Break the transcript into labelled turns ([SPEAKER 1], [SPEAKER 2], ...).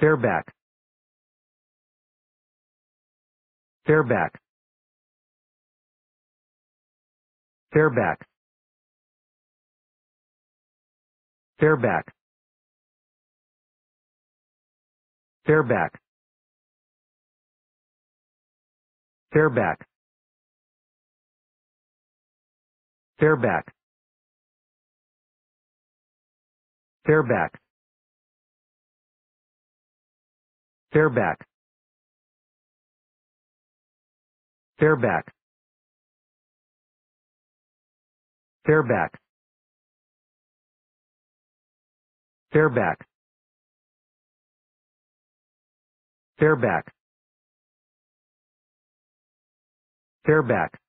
[SPEAKER 1] Fairback. Fairback. Fairback. Fairback. Fairback. Fairback. Fairback. Fairback. Fairback. Fairback. Fairback. Fairback. Fairback. Fairback.